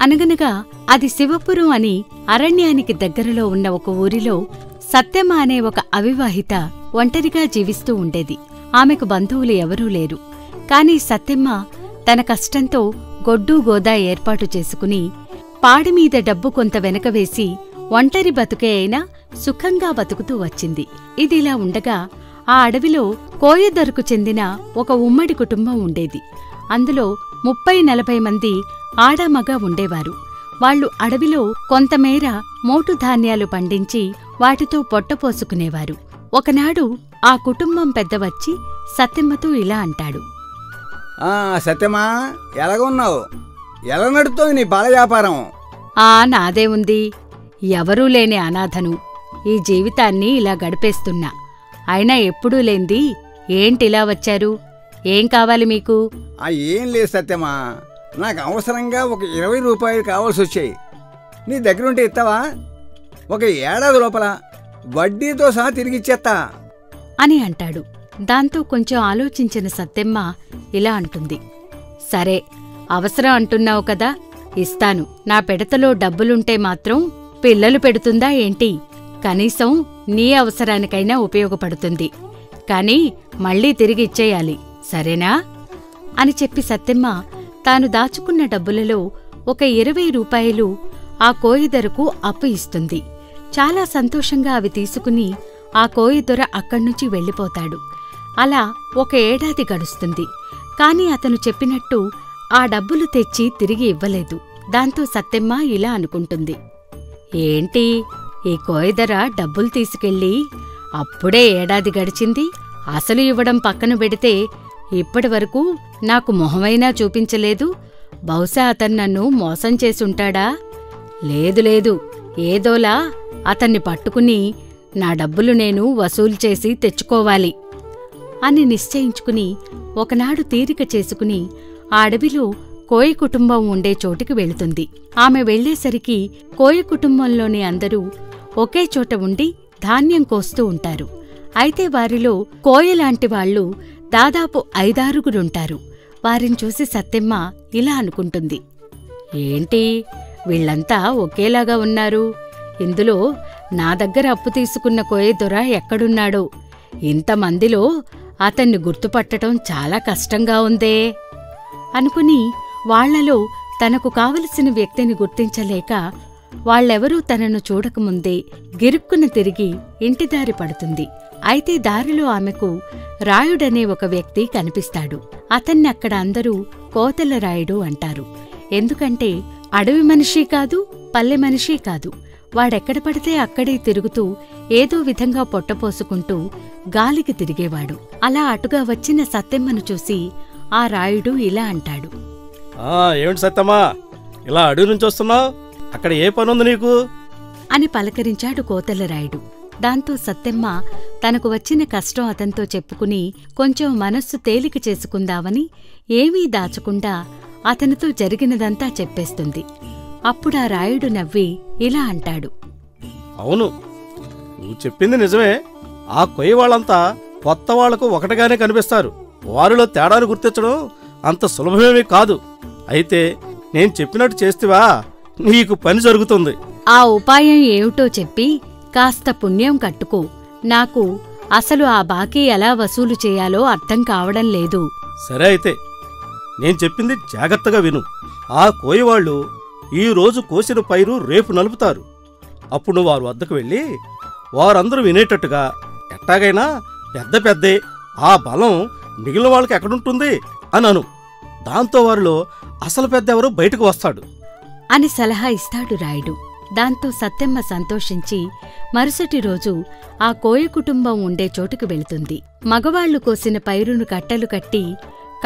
అనగనగా అది శివపురం అని అరణ్యానికి దగ్గరలో ఉన్న ఒక ఊరిలో సత్యమ అనే ఒక అవివాహిత ఒంటరిగా జీవిస్తూ ఉండేది. ఆమెకు బంధువులు ఎవరూ లేరు. కాని సత్యమ్మ తన కష్టంతో గొడ్డు గోదా ఏర్పాటు చేసుకుని పాడిమీద డబ్బు కొంత వెనకవేసి ఒంటరి బతుకే అయినా సుఖంగా బతుకుతూ వచ్చింది. ఇదిలా ఉండగా ఆ అడవిలో కోయదొరకు చెందిన ఒక ఉమ్మడి కుటుంబం ఉండేది. అందులో ముప్పై నలభై మంది ఆడామగ ఉండేవారు. వాళ్ళు అడవిలో కొంతమేర మోటు ధాన్యాలు పండించి వాటితో పొట్టపోసుకునేవారు ఒకనాడు ఆ కుటుంబం పెద్ద వచ్చి సత్యమ్మతో ఇలా అంటాడు. ఆ, సత్యమా ఎలాగున్నావు ఎలా నడుతోంది నీ పాల వ్యాపారం? ఆ నాదే ఉంది. ఎవరూ లేని అనాథను. ఈ జీవితాన్ని ఇలా గడిపేస్తున్నా. అయినా ఎప్పుడూ లేంది. ఏంటిలా వచ్చారు? ఏం కావాలి మీకు? ఆ ఏం లేదు సత్యమా. నాకు అవసరంగా ఒక ఇరవై రూపాయలు కావాల్సి వచ్చాయి నీ దగ్గరుంటే ఇస్తావా? ఒక ఏడాది లోపల వడ్డీతో సహా తిరిగి ఇచ్చేస్తా అని అంటాడు. దాంతో కొంచెం ఆలోచించిన సత్తెమ్మ ఇలా అంటుంది. సరే అవసరం అంటున్నావు కదా ఇస్తాను. నా పెడతలో డబ్బులుంటే మాత్రం పిల్లలు పెడుతుందా ఏంటి? కనీసం నీ అవసరానికైనా ఉపయోగపడుతుంది. కాని మళ్ళీ తిరిగి ఇచ్చేయాలి. సరేనా? అని చెప్పి సత్తెమ్మ తాను దాచుకున్న డబ్బులలో ఒక ఇరవై రూపాయలు ఆ కోయిదొరకు అప్పు ఇస్తుంది. చాలా సంతోషంగా అవి తీసుకుని ఆ కోయిదొర అక్కడ్నుంచి వెళ్ళిపోతాడు. అలా ఒక ఏడాది గడుస్తుంది. కాని అతను చెప్పినట్టు ఆ డబ్బులు తెచ్చి తిరిగి ఇవ్వలేదు. దాంతో సత్తెమ్మ ఇలా అనుకుంటుంది. ఏంటి? ఈ కోయిదర డబ్బులు తీసుకెళ్ళి అప్పుడే ఏడాది గడిచింది. అసలు ఇవ్వడం పక్కన పెడితే ఇప్పటివరకు నాకు మొహమైనా చూపించలేదు. బహుశా అతను నన్ను మోసం చేసుంటాడా? లేదు లేదు. ఏదోలా అతన్ని పట్టుకుని నా డబ్బులు నేను వసూలు చేసి తెచ్చుకోవాలి అని నిశ్చయించుకుని ఒకనాడు తీరిక చేసుకుని ఆ అడవిలో కోయ కుటుంబం ఉండే చోటికి వెళుతుంది. ఆమె వెళ్ళేసరికి కోయ కుటుంబంలోని అందరూ ఒకే చోట ఉండి ధాన్యం కోస్తూ ఉంటారు. అయితే వారిలో కోయలాంటి వాళ్ళు దాదాపు ఐదారుగురుంటారు. వారిని చూసి సత్తెమ్మ ఇలా అనుకుంటుంది. ఏంటి? వీళ్ళంతా ఒకేలాగా ఉన్నారు. ఇందులో నా దగ్గర అప్పు తీసుకున్న కోయదొర ఎక్కడున్నాడో. ఇంతమందిలో అతన్ని గుర్తుపట్టడం చాలా కష్టంగా ఉందే అనుకుని వాళ్ళలో తనకు కావలసిన వ్యక్తిని గుర్తించలేక వాళ్ళెవరూ తనను చూడకముందే గిరుక్కున తిరిగి ఇంటిదారి పడుతుంది. అయితే దారిలో ఆమెకు రాయుడనే ఒక వ్యక్తి కనిపిస్తాడు. అతన్ని అక్కడ అందరూ కోతల రాయుడు అంటారు. ఎందుకంటే అడవి మనిషి కాదు పల్లె మనిషి కాదు. వాడెక్కడ పడితే అక్కడే తిరుగుతూ ఏదో విధంగా పొట్టపోసుకుంటూ గాలికి తిరిగేవాడు. అలా అటుగా వచ్చిన సత్తెమ్మను చూసి ఆ రాయుడు ఇలా అంటాడు. ఏమిటి సత్యమ్మా? ఇలా అడవి నుంచి వస్తున్నావు? అక్కడ ఏ పని ఉంది నీకు? అని పలకరించాడు కోతలరాయుడు దాంతో సత్తెమ్మ తనకు వచ్చిన కష్టం అతనితో చెప్పుకుని కొంచెం మనస్సు తేలిక చేసుకుందామని ఏమీ దాచకుండా అతనితో జరిగినదంతా చెప్పేస్తుంది. అప్పుడా రాయుడు నవ్వి ఇలా అంటాడు. అవును నువ్వు చెప్పింది నిజమే. ఆ కొయ్య వాళ్ళంతా కొత్త వాళ్ళకు ఒకటిగానే కనిపిస్తారు. వారిలో తేడాను గుర్తించడం అంత సులభమేమీ కాదు. అయితే నేను చెప్పినట్టు చేస్తేవా? నీకు పని జరుగుతుంది. ఆ ఉపాయం ఏమిటో చెప్పి కాస్త పుణ్యం కట్టుకో. నాకు అసలు ఆ బాకీ ఎలా వసూలు చేయాలో అర్థం కావడం లేదు. సరే అయితే నేను చెప్పింది జాగ్రత్తగా విను. ఆ కోయవాళ్ళు ఈ రోజు కోసిన పైరు రేపు నలుపుతారు. అప్పుడు వారు వద్దకు వెళ్ళి వారందరూ వినేటట్టుగా ఎట్టాగైనా పెద్ద పెద్దే ఆ బలం మిగిలిన వాళ్ళకి ఎక్కడుంటుంది అని అను దాంతో వారిలో అసలు పెద్ద ఎవరో బయటకు వస్తాడు. అని సలహా ఇస్తాడు రాయుడు. దాంతో సత్తెమ్మ సంతోషించి మరుసటి రోజు ఆ కోయ కుటుంబం ఉండే చోటుకు వెళుతుంది. మగవాళ్ళు కోసిన పైరును కట్టలు కట్టి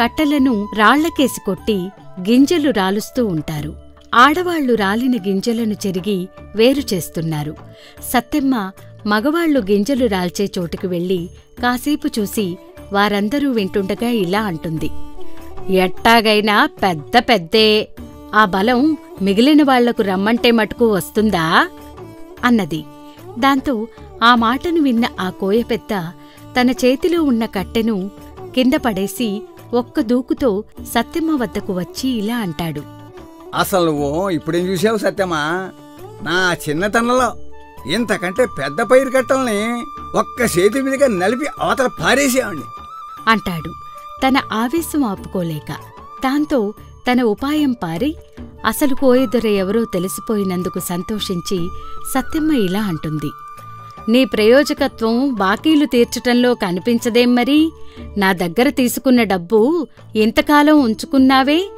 కట్టలను రాళ్ళకేసి కొట్టి గింజలు రాలుస్తూ ఉంటారు. ఆడవాళ్ళు రాలిన గింజలను చెరిగి వేరు చేస్తున్నారు. సత్తెమ్మ మగవాళ్ళు గింజలు రాల్చే చోటుకు వెళ్ళి కాసేపు చూసి వారందరూ వింటుండగా ఇలా అంటుంది. ఎట్టాగైనా పెద్ద పెద్దే ఆ బలం మిగిలిన వాళ్ళకు రమ్మంటే మటుకు వస్తుందా? అన్నది. దాంతో ఆ మాటను విన్న ఆ కోయపెద్ద తన చేతిలో ఉన్న కట్టెను కింద పడేసి ఒక్క దూకుతో సత్యమ్మ వద్దకు వచ్చి ఇలా అంటాడు. అసలు నువ్వు ఇప్పుడేం చూసావు సత్యమా నా చిన్నతనంలో ఇంతకంటే పెద్ద పైరు కట్టల్ని ఒక్క చేతి మీదుగా నలిపి అవతల పారేసేవాడిని. అంటాడు. తన ఆవేశం ఆపుకోలేక దాంతో తన ఉపాయం పారి అసలు కోయదొర ఎవరో తెలిసిపోయినందుకు సంతోషించి సత్యమ్మ ఇలా అంటుంది. నీ ప్రయోజకత్వం బాకీలు తీర్చటంలో కనిపించదేం మరి? నా దగ్గర తీసుకున్న డబ్బు ఇంతకాలం ఉంచుకున్నావే?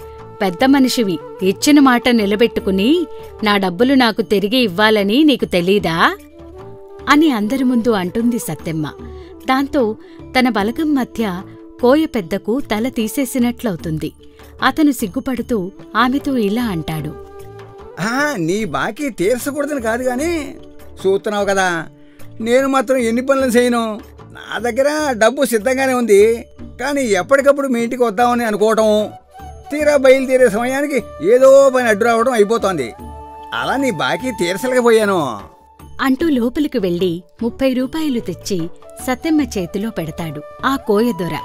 పెద్ద మనిషివి ఇచ్చిన మాట నిలబెట్టుకుని నా డబ్బులు నాకు తిరిగి ఇవ్వాలని నీకు తెలీదా? అని అందరి ముందు అంటుంది సత్తెమ్మ దాంతో తన బలగం మధ్య కోయ పెద్దకు తల తీసేసినట్లవుతుంది. అతను సిగ్గుపడుతూ ఆమెతో ఇలా అంటాడు. ఆ, నీ బాకీ తీర్చకూడదని కాదు కానీ చూస్తున్నావు కదా నేను మాత్రం ఎన్ని పనులు చేయను. నా దగ్గర డబ్బు సిద్ధంగానే ఉంది కానీ ఎప్పటికప్పుడు మీ ఇంటికి వద్దామని అనుకోవటం తీరా బయలుదేరే సమయానికి ఏదో పని అడ్డు రావడం అయిపోతోంది. అలా నీ బాకీ తీర్చలేకపోయాను. అంటూ లోపలికి వెళ్ళి ముప్పై రూపాయలు తెచ్చి సత్తెమ్మ చేతిలో పెడతాడు ఆ కోయదొర.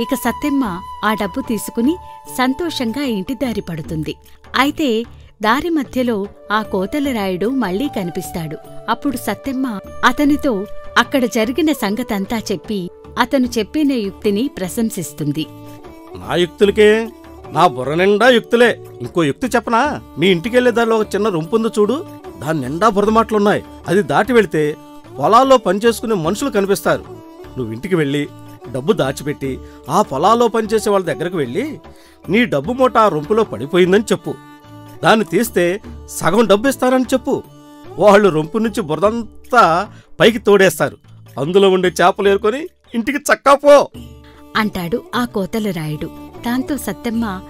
ఇక సత్తెమ్మ ఆ డబ్బు తీసుకుని సంతోషంగా ఇంటి దారి పడుతుంది. అయితే దారి మధ్యలో ఆ కోతలరాయుడు మళ్ళీ కనిపిస్తాడు. అప్పుడు సత్తెమ్మ అతనితో అక్కడ జరిగిన సంగతంతా చెప్పి అతను చెప్పిన యుక్తిని ప్రశంసిస్తుంది. నా యుక్తులకే నా బుర్ర నిండా యుక్తులే. ఇంకో యుక్తి చెప్పనా? మీ ఇంటికెళ్ళే దారిలో ఒక చిన్న రొంపుంది చూడు. దాని నిండా బురదమాటలున్నాయి అది దాటి వెళితే పొలాల్లో పనిచేసుకునే మనుషులు కనిపిస్తారు. నువ్వు ఇంటికి వెళ్ళి డబ్బు దాచిపెట్టి ఆ పొలాల్లో పనిచేసే వాళ్ళ దగ్గరకు వెళ్ళి నీ డబ్బు మూట ఆ రొంపులో పడిపోయిందని చెప్పు. దాన్ని తీస్తే సగం డబ్బు ఇస్తారని చెప్పు. వాళ్ళు రొంపు నుంచి బురదంతా పైకి తోడేస్తారు. అందులో ఉండే చేపలు ఏరుకొని ఇంటికి చక్కపో అంటాడు ఆ కోతలరాయుడు దాంతో సత్తెమ్మ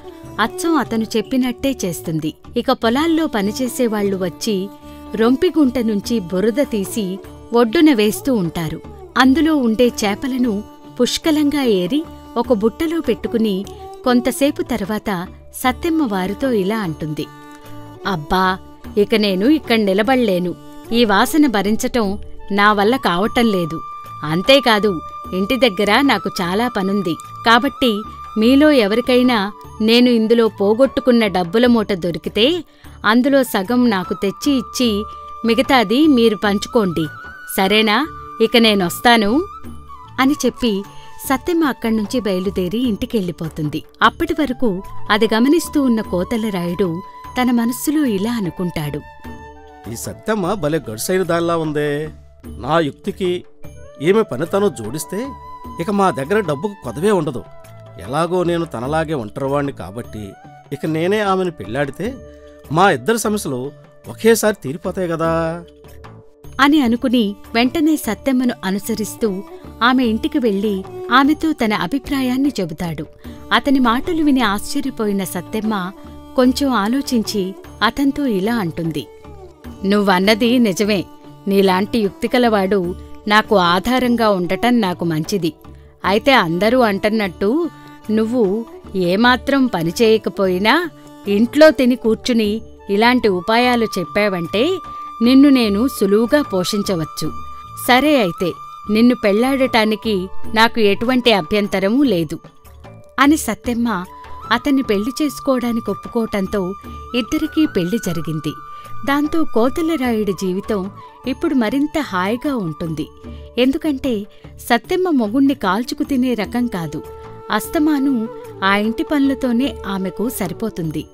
అచ్చం అతను చెప్పినట్టే చేస్తుంది. ఇక పొలాల్లో పనిచేసేవాళ్ళు వచ్చి రొంపిగుంట నుంచి బురద తీసి ఒడ్డున వేస్తూ ఉంటారు. అందులో ఉండే చేపలను పుష్కలంగా ఏరి ఒక బుట్టలో పెట్టుకుని కొంతసేపు తర్వాత సత్తెమ్మ వారితో ఇలా అంటుంది. అబ్బా ఇక నేను ఇక్కడ నిలబడలేను. ఈ వాసన భరించటం నా వల్ల కావటం లేదు. అంతేకాదు ఇంటి దగ్గర నాకు చాలా పనుంది. కాబట్టి మీలో ఎవరికైనా నేను ఇందులో పోగొట్టుకున్న డబ్బుల మూట దొరికితే అందులో సగం నాకు తెచ్చి ఇచ్చి మిగతాది మీరు పంచుకోండి. సరేనా? ఇక నేనొస్తాను. అని చెప్పి సత్యమ్మ అక్కడ్నుంచి బయలుదేరి ఇంటికెళ్ళిపోతుంది. అప్పటి వరకు అది గమనిస్తూ ఉన్న కోతలరాయుడు తన మనస్సులో ఇలా అనుకుంటాడు. ఈ సత్యమ్మ భలే గడుసైన దానిలా ఉందే. నా యుక్తికి ఈమె పనితనం జోడిస్తే ఇక మా దగ్గర డబ్బుకు కొదవే ఉండదు. ఎలాగో నేను తనలాగే ఒంటరివాణ్ణి కాబట్టి ఇక నేనే ఆమెను పెళ్ళాడితే మా ఇద్దరి సమస్యలు ఒకేసారి తీరిపోతాయి కదా. అని అనుకుని వెంటనే సత్తెమ్మను అనుసరిస్తూ ఆమె ఇంటికి వెళ్ళి ఆమెతో తన అభిప్రాయాన్ని చెబుతాడు. అతని మాటలు విని ఆశ్చర్యపోయిన సత్తెమ్మ కొంచెం ఆలోచించి అతనితో ఇలా అంటుంది. నువ్వన్నది నిజమే. నీలాంటి యుక్తికలవాడు నాకు ఆధారంగా ఉండటం నాకు మంచిది. అయితే అందరూ అంటన్నట్టు నువ్వు ఏమాత్రం పనిచేయకపోయినా ఇంట్లో తిని కూర్చుని ఇలాంటి ఉపాయాలు చెప్పావంటే నిన్ను నేను సులువుగా పోషించవచ్చు. సరే అయితే నిన్ను పెళ్ళాడటానికి నాకు ఎటువంటి అభ్యంతరమూ లేదు. అని సత్తెమ్మ అతన్ని పెళ్ళి చేసుకోవడానికి ఒప్పుకోవటంతో ఇద్దరికీ పెళ్ళి జరిగింది. దాంతో కోతలరాయుడి జీవితం ఇప్పుడు మరింత హాయిగా ఉంటుంది. ఎందుకంటే సత్తెమ్మ మొగుణ్ణి కాల్చుకు తినే రకం కాదు. అస్తమాను ఆ ఇంటి పనులతోనే ఆమెకు సరిపోతుంది.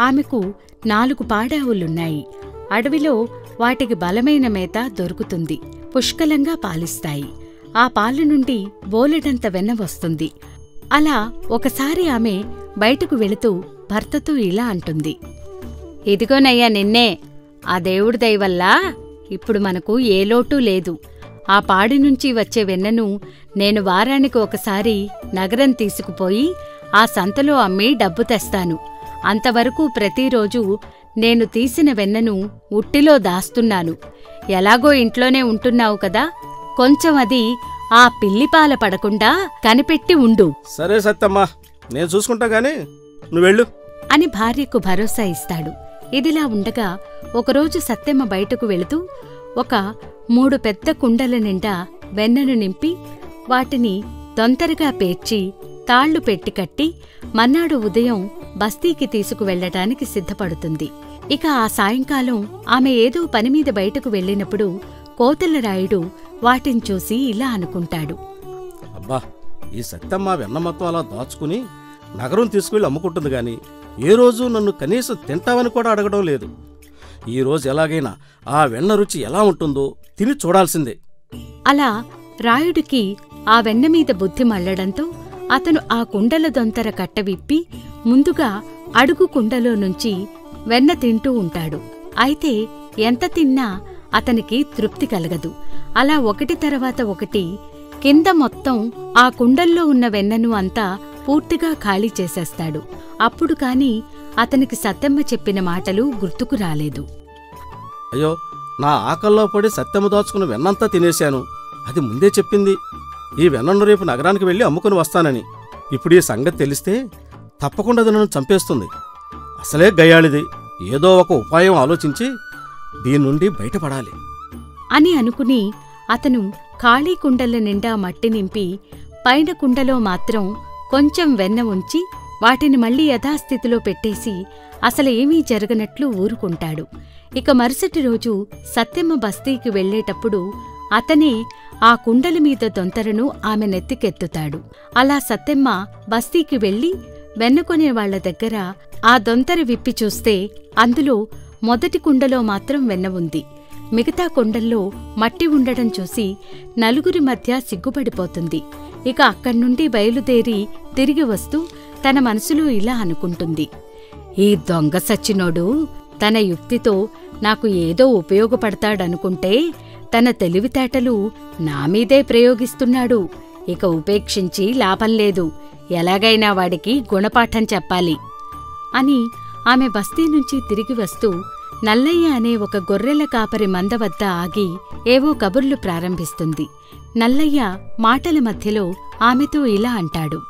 ఆమెకు నాలుగు పాడావులున్నాయి. అడవిలో వాటికి బలమైన మేత దొరుకుతుంది. పుష్కలంగా పాలిస్తాయి. ఆ పాలు నుండి బోలెడంత వెన్న వస్తుంది. అలా ఒకసారి ఆమె బయటకు వెళుతూ భర్తతో ఇలా అంటుంది. ఇదిగోనయ్యా నిన్నే. ఆ దేవుడి దయవల్ల ఇప్పుడు మనకు ఏ లోటు లేదు. ఆ పాడి నుంచి వచ్చే వెన్నను నేను వారానికి ఒకసారి నగరం తీసుకుపోయి ఆ సంతలో అమ్మి డబ్బు తెస్తాను. అంతవరకు ప్రతిరోజు నేను తీసిన వెన్నను ఉట్టిలో దాస్తున్నాను. ఎలాగో ఇంట్లోనే ఉంటున్నావు కదా కొంచెం అది ఆ పిల్లిపాల పడకుండా కనిపెట్టి ఉండు. సరే సత్యమ్మ నేను చూసుకుంటా గానీ నువ్వెళ్ళు అని భార్యకు భరోసా ఇస్తాడు. ఇదిలా ఉండగా ఒకరోజు సత్యమ్మ బయటకు వెళుతూ ఒక మూడు పెద్ద కుండల నిండా వెన్నను నింపి వాటిని తొందరగా పేర్చి తాళ్ళు పెట్టి కట్టి మన్నాడు ఉదయం బస్తీకి తీసుకువెళ్ళటానికి సిద్ధపడుతుంది. ఇక ఆ సాయంకాలం ఆమె ఏదో పనిమీద బయటకు వెళ్ళినప్పుడు కోతలరాయుడు వాటిని చూసి ఇలా అనుకుంటాడు. అబ్బా ఈ సత్యమ్మ వెన్న మొత్తం అలా దాచుకుని నగరం తీసుకువెళ్ళి అమ్ముకుంటుంది గాని ఏ రోజు నన్ను కనీసం తింటావని కూడా అడగడం లేదు. ఈ రోజు ఎలాగైనా ఆ వెన్న రుచి ఎలా ఉంటుందో తిని చూడాల్సిందే. అలా రాయుడికి ఆ వెన్న మీద బుద్ధి మళ్ళడంతో అతను ఆ కుండల దొంతర కట్ట విప్పి ముందుగా అడుగు కుండలో నుంచి వెన్న తింటూ ఉంటాడు. అయితే ఎంత తిన్నా అతనికి తృప్తి కలగదు. అలా ఒకటి తర్వాత ఒకటి కింద మొత్తం ఆ కుండల్లో ఉన్న వెన్నను అంతా పూర్తిగా ఖాళీ చేసేస్తాడు. అప్పుడు కాని అతనికి సత్తెమ్మ చెప్పిన మాటలు గుర్తుకు రాలేదు. అయ్యో నా ఆకల్లో పడి సత్యమ్మ దాచుకున్న వెన్నంతా తినేశాను. అది ముందే చెప్పింది. ఈ వెన్నను రేపు నగరానికి వెళ్ళి అమ్ముకుని వస్తానని. ఇప్పుడు ఈ సంగతి తెలిస్తే తప్పకుండా అది నన్ను చంపేస్తుంది. అసలే గయాళిది ఏదో ఒక ఉపాయం ఆలోచించి దీని నుండి బయటపడాలి. అని అనుకుని అతను ఖాళీ కుండల నిండా మట్టి నింపి పైన కుండలో మాత్రం కొంచెం వెన్న ఉంచి వాటిని మళ్ళీ యథాస్థితిలో పెట్టేసి అసలు ఏమీ జరగనట్లు ఊరుకుంటాడు. ఇక మరుసటి రోజు సత్యమ్మ బస్తీకి వెళ్ళేటప్పుడు అతనే ఆ కుండల మీద దొంతరను ఆమె నెత్తికెత్తుతాడు. అలా సత్యమ్మ బస్తీకి వెళ్ళి వెన్నుకొనే వాళ్ళ దగ్గర ఆ దొంతర విప్పి చూస్తే అందులో మొదటి కుండలో మాత్రం వెన్న ఉంది. మిగతా కుండల్లో మట్టి ఉండడం చూసి నలుగురి మధ్య సిగ్గుపడిపోతుంది. ఇక అక్కడ్నుండి బయలుదేరి తిరిగి వస్తూ తన మనసులో ఇలా అనుకుంటుంది. ఈ దొంగ సచ్చినోడు తన యుక్తితో నాకు ఏదో ఉపయోగపడతాడనుకుంటే తన తెలివితేటలు నా మీదే ప్రయోగిస్తున్నాడు. ఇక ఉపేక్షించి లాభం లేదు. ఎలాగైనా వాడికి గుణపాఠం చెప్పాలి. అని ఆమె బస్తీ నుంచి తిరిగి వస్తూ నల్లయ్య అనే ఒక గొర్రెల కాపరి మంద వద్ద ఆగి ఏవో కబుర్లు ప్రారంభిస్తుంది. నల్లయ్య మాటల మధ్యలో ఆమెతో ఇలా అంటాడు.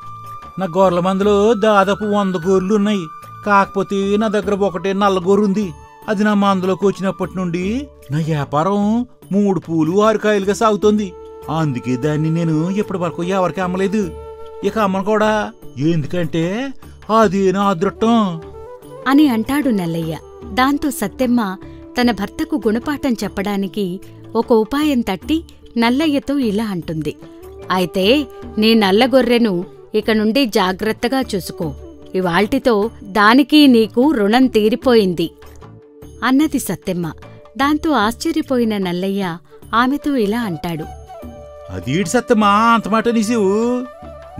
నా గొర్రెల మందులో దాదాపు వంద గొర్రెలు ఉన్నాయి. కాకపోతే నా దగ్గర ఒకటే నల్ల గొర్రె ఉంది. అది నా మందులోకి వచ్చినప్పటి నుండి నా వ్యాపారం మూడు పూలు ఆరుకాయలుగా సాగుతుంది సాగుతోంది. అందుకే దాన్ని నేను ఇప్పటి వరకు ఎవరికి అమ్మలేదు. ఇక అమ్మను కూడా. ఎందుకంటే అది నా అదృష్టం? అని అంటాడు నల్లయ్య. దాంతో సత్తెమ్మ తన భర్తకు గుణపాఠం చెప్పడానికి ఒక ఉపాయం తట్టి నల్లయ్యతో ఇలా అంటుంది. అయితే నీ నల్లగొర్రెను ఇక నుండి జాగ్రత్తగా చూసుకో. ఇవాల్టితో దానికి నీకు రుణం తీరిపోయింది. అన్నది సత్తెమ్మ దాంతో ఆశ్చర్యపోయిన నల్లయ్య ఆమెతో ఇలా అంటాడు. అది ఏటి సత్తమా అంత మాట నీసేవు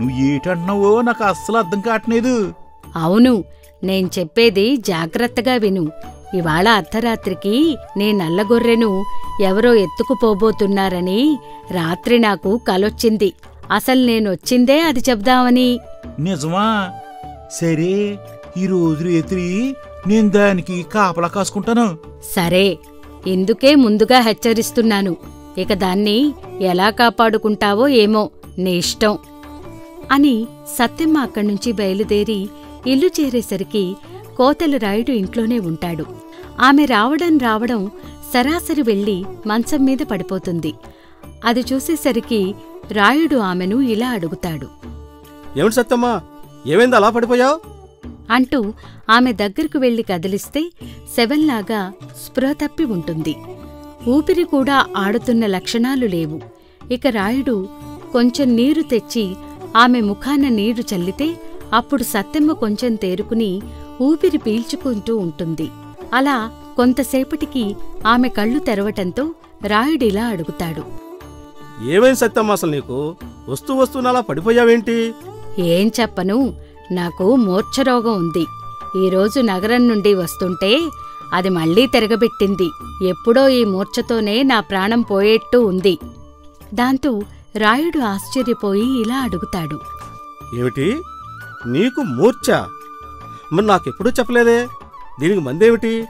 నువ్వు ఏటంటున్నావో నాకు అస్సలు అర్థం కావట్లేదు. అవును నేను చెప్పేది జాగ్రత్తగా విను. ఇవాళ అర్ధరాత్రికి నీ నల్లగొర్రెను ఎవరో ఎత్తుకుపోబోతున్నారని రాత్రి నాకు కలొచ్చింది. అసలు నేనొచ్చిందే అది చెప్దామని నిజమా? సరే ఈ రోజు రాత్రి నేను దానికి కాపలా కాసుకుంటాను. సరే ఇందుకే ముందుగా హెచ్చరిస్తున్నాను. ఇక దాన్ని ఎలా కాపాడుకుంటావో ఏమో నీ ఇష్టం. అని సత్యమ్మ అక్కడి నుంచి బయలుదేరి ఇల్లు చేరేసరికి కోతలు రాయుడు ఇంట్లోనే ఉంటాడు. ఆమె రావడం రావడం సరాసరి వెళ్ళి మంచం మీద పడిపోతుంది. అది చూసేసరికి రాయుడు ఆమెను ఇలా అడుగుతాడు. ఏమిటి సత్యమ్మ? ఏమైంది? అలా పడిపోయావు? అంటూ ఆమె దగ్గరకు వెళ్ళి కదిలిస్తే శవంలాగా స్పృహ తప్పి ఉంటుంది. ఊపిరి కూడా ఆడుతున్న లక్షణాలు లేవు. ఇక రాయుడు కొంచెం నీరు తెచ్చి ఆమె ముఖాన నీరు చల్లితే అప్పుడు సత్తెమ్మ కొంచెం తేరుకుని ఊపిరి పీల్చుకుంటూ ఉంటుంది. అలా కొంతసేపటికి ఆమె కళ్ళు తెరవటంతో రాయుడిలా అడుగుతాడు. ఏమైంది సత్యమ్మ అసలు నీకు? వస్తూ అలా పడిపోయావేంటి? ఏం చెప్పను నాకు మూర్ఛరోగం ఉంది. ఈరోజు నగరం నుండి వస్తుంటే అది మళ్ళీ తిరగబెట్టింది. ఎప్పుడో ఈ మూర్ఛతోనే నా ప్రాణం పోయేట్టు ఉంది. దాంతో రాయుడు ఆశ్చర్యపోయి ఇలా అడుగుతాడు. ఏమిటి? నీకు మూర్ఛ. మరి నాకెప్పుడూ చెప్పలేదే? దీనికి మందేమిటి?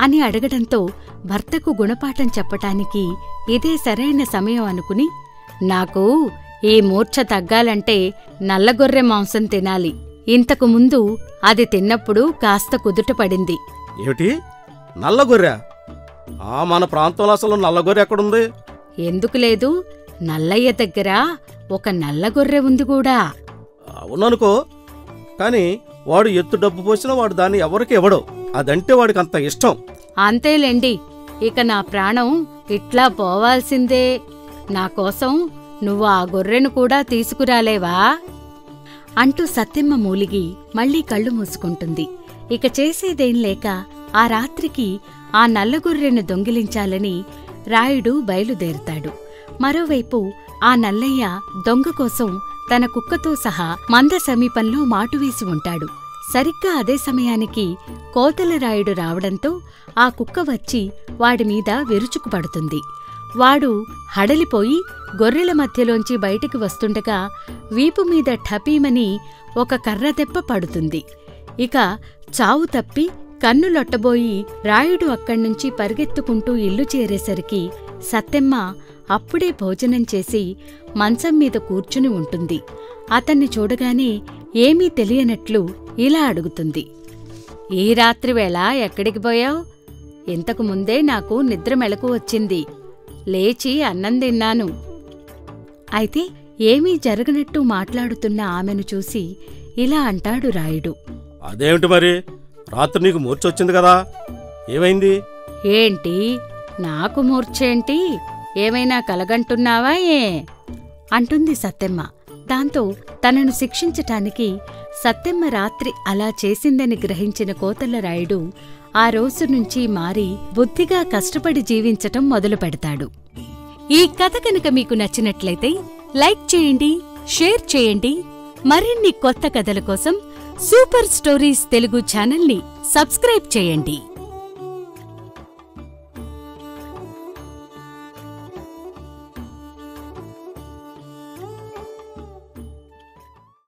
అని అడగడంతో భర్తకు గుణపాఠం చెప్పటానికి ఇదే సరైన సమయం అనుకుని నాకు ఈ మూర్ఛ తగ్గాలంటే నల్లగొర్రె మాంసం తినాలి. ఇంతకు ముందు అది తిన్నప్పుడు కాస్త కుదుట పడింది. ఏమిటి? నల్లగొర్రె ఆ మన ప్రాంతంలో అసలు నల్లగొర్రె ఎక్కడుంది? ఎందుకు లేదు? నల్లయ్య దగ్గర ఒక నల్లగొర్రె ఉంది కూడా. అవుననుకో కానీ వాడు ఎత్తు డబ్బు పోసినా వాడు దాన్ని ఎవరికి ఇవ్వడు. అదంటే వాడికి అంత ఇష్టం. అంతేలేండి. ఇక నా ప్రాణం ఇట్లా పోవాల్సిందే. నా కోసం నువ్వు ఆ గొర్రెను కూడా తీసుకురాలేవా? అంటూ సత్యమ్మ మూలిగి మళ్ళీ కళ్ళు మూసుకుంటుంది. ఇక చేసేదేం లేక ఆ రాత్రికి ఆ నల్లగొర్రెను దొంగిలించాలని రాయుడు బయలుదేరుతాడు. మరోవైపు ఆ నల్లయ్య దొంగ కోసం తన కుక్కతో సహా మంద సమీపంలో మాటువేసి ఉంటాడు. సరిగ్గా అదే సమయానికి కోతలరాయుడు రావడంతో ఆ కుక్క వచ్చి వాడి మీద విరుచుకుపడుతుంది వాడు హడలిపోయి గొర్రెల మధ్యలోంచి బయటికి వస్తుండగా వీపు మీద ఠపీమని ఒక కర్ర పడుతుంది. ఇక చావు తప్పి కన్నులొట్టబోయి రాయుడు అక్కడ్నుంచి పరిగెత్తుకుంటూ ఇల్లు చేరేసరికి సత్తెమ్మ అప్పుడే భోజనం చేసి మంచం మీద కూర్చుని ఉంటుంది. అతన్ని చూడగానే ఏమీ తెలియనట్లు ఇలా అడుగుతుంది. ఈ రాత్రివేళ ఎక్కడికి పోయావు? ఇంతకు ముందే నాకు నిద్ర మెలకు వచ్చింది. లేచి అన్నం తిన్నాను. అయితే ఏమీ జరగనట్టు మాట్లాడుతున్న ఆమెను చూసి ఇలా అంటాడు రాయుడు. అదేమిటి మరి? రాత్రి నీకు మూర్చొచ్చింది కదా? ఏమైంది? ఏంటి? నాకు మూర్ఛేంటి ఏమైనా కలగంటున్నావా ఏ? అంటుంది సత్తెమ్మ దాంతో తనను శిక్షించటానికి సత్తెమ్మ రాత్రి అలా చేసిందని గ్రహించిన కోతలరాయుడు ఆ రోజు నుంచి మారి బుద్ధిగా కష్టపడి జీవించటం మొదలు పెడతాడు. ఈ కథ కనుక మీకు నచ్చినట్లయితే లైక్ చేయండి షేర్ చేయండి. మరిన్ని కొత్త కథల కోసం సూపర్ స్టోరీస్ తెలుగు ఛానల్ని సబ్స్క్రైబ్ చేయండి.